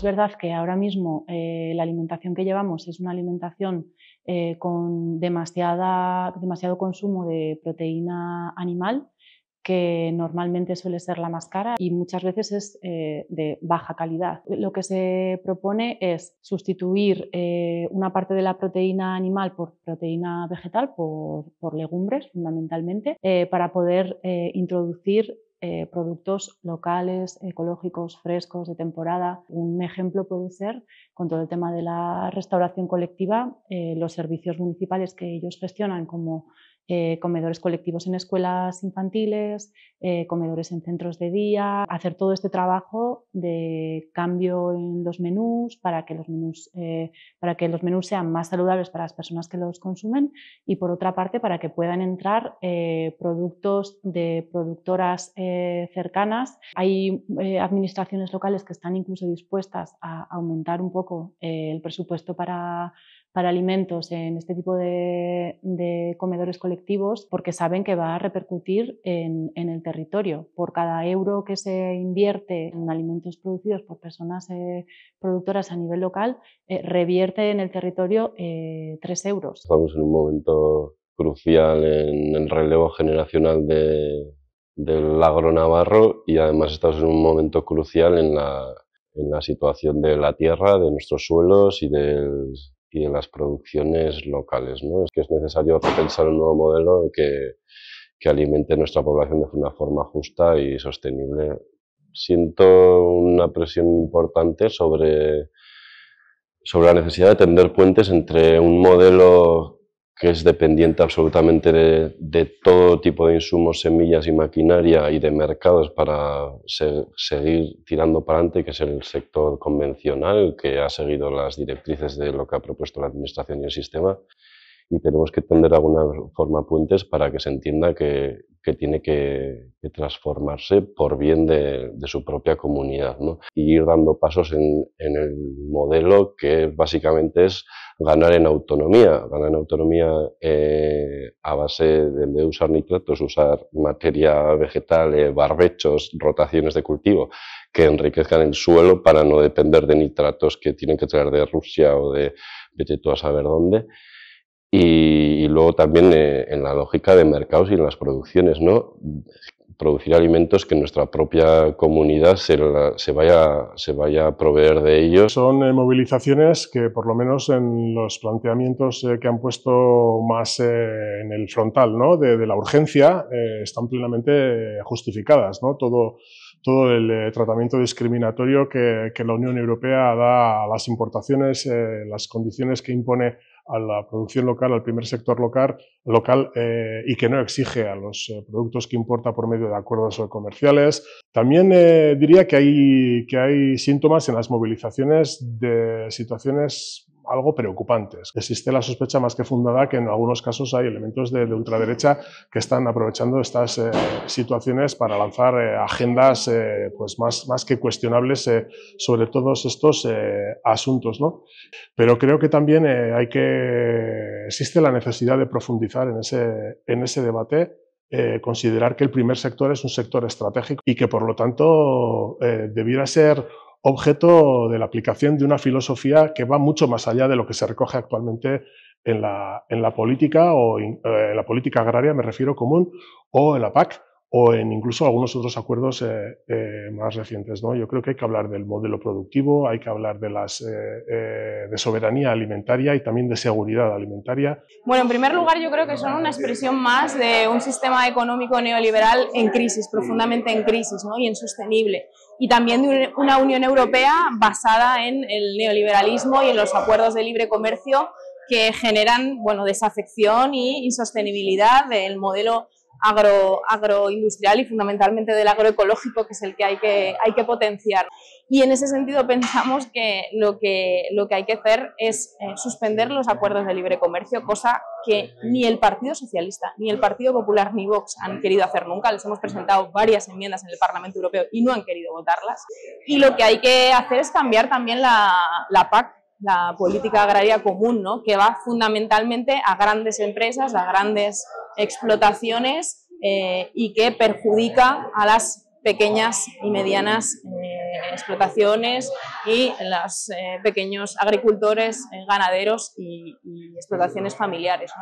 es verdad que ahora mismo la alimentación que llevamos es una alimentación con demasiada, demasiado consumo de proteína animal que normalmente suele ser la más cara y muchas veces es eh, de baja calidad. Lo que se propone es sustituir eh, una parte de la proteína animal por proteína vegetal, por, legumbres fundamentalmente, eh, para poder introducir productos locales, ecológicos, frescos, de temporada. Un ejemplo puede ser, con todo el tema de la restauración colectiva, los servicios municipales que ellos gestionan como eh, comedores colectivos en escuelas infantiles, eh, comedores en centros de día, hacer todo este trabajo de cambio en los menús para que los menús, eh, para que los menús sean más saludables para las personas que los consumen y por otra parte para que puedan entrar productos de productoras cercanas. Hay administraciones locales que están incluso dispuestas a aumentar un poco el presupuesto para para alimentos en este tipo de, comedores colectivos porque saben que va a repercutir en, el territorio. Por cada euro que se invierte en alimentos producidos por personas eh, productoras a nivel local, eh, revierte en el territorio eh, euros. Estamos en un momento crucial en el relevo generacional del agro navarro y además estamos en un momento crucial en la, en la situación de la tierra, de nuestros suelos y del y en las producciones locales. ¿no? Es que es necesario repensar un nuevo modelo que, que alimente nuestra población de una forma justa y sostenible. Siento una presión importante sobre, sobre la necesidad de tender puentes entre un modelo que es dependiente absolutamente de, todo tipo de insumos, semillas y maquinaria y de mercados para seguir tirando para adelante, que es el sector convencional, que ha seguido las directrices de lo que ha propuesto la Administración y el sistema, y tenemos que tender alguna forma puentes para que se entienda que, que tiene que, transformarse por bien de, de su propia comunidad ¿no? y ir dando pasos en, en, el modelo que básicamente es ganar en autonomía, ganar en autonomía eh, a base de, de usar nitratos, usar materia vegetal, eh, barbechos, rotaciones de cultivo que enriquezcan el suelo para no depender de nitratos que tienen que traer de Rusia o de vete tú a saber dónde y, luego también eh, en la lógica de mercados y en las producciones, ¿no? Producir alimentos que nuestra propia comunidad se, vaya, se vaya a proveer de ellos. Son eh, movilizaciones que por lo menos en los planteamientos eh, que han puesto más en el frontal ¿no? de, la urgencia están plenamente justificadas. ¿no? Todo, todo el tratamiento discriminatorio que, la Unión Europea da a las importaciones, las condiciones que impone a la producción local, al primer sector local, local eh, y que no exige a los eh, productos que importa por medio de acuerdos comerciales. También eh, diría que hay, que hay síntomas en las movilizaciones de situaciones algo preocupantes. Existe la sospecha más que fundada que en algunos casos hay elementos de, ultraderecha que están aprovechando estas eh, situaciones para lanzar eh, agendas eh, pues más, más que cuestionables sobre todos estos asuntos. ¿no? Pero creo que también hay que, existe la necesidad de profundizar en ese, en ese debate considerar que el primer sector es un sector estratégico y que por lo tanto debiera ser objeto de la aplicación de una filosofía que va mucho más allá de lo que se recoge actualmente en la, en la política o en, eh, la política agraria, me refiero común, o en la PAC, o en incluso algunos otros acuerdos eh, eh, más recientes. ¿no? Yo creo que hay que hablar del modelo productivo, hay que hablar de, las, de soberanía alimentaria y también de seguridad alimentaria. Bueno, en primer lugar yo creo que son una expresión más de un sistema económico neoliberal en crisis, profundamente en crisis ¿no? y insostenible y también de una Unión Europea basada en el neoliberalismo y en los acuerdos de libre comercio que generan bueno, desafección y insostenibilidad del modelo agro, agroindustrial y fundamentalmente del agroecológico, que es el que hay que, hay que potenciar. Y en ese sentido pensamos que lo que, lo que hay que hacer es eh, suspender los acuerdos de libre comercio, cosa que ni el Partido Socialista, ni el Partido Popular, ni Vox han querido hacer nunca. Les hemos presentado varias enmiendas en el Parlamento Europeo y no han querido votarlas. Y lo que hay que hacer es cambiar también la, la PAC, la política agraria común, ¿no? que va fundamentalmente a grandes empresas, a grandes explotaciones eh, y que perjudica a las pequeñas y medianas eh, explotaciones y los eh, pequeños agricultores, ganaderos y, explotaciones familiares.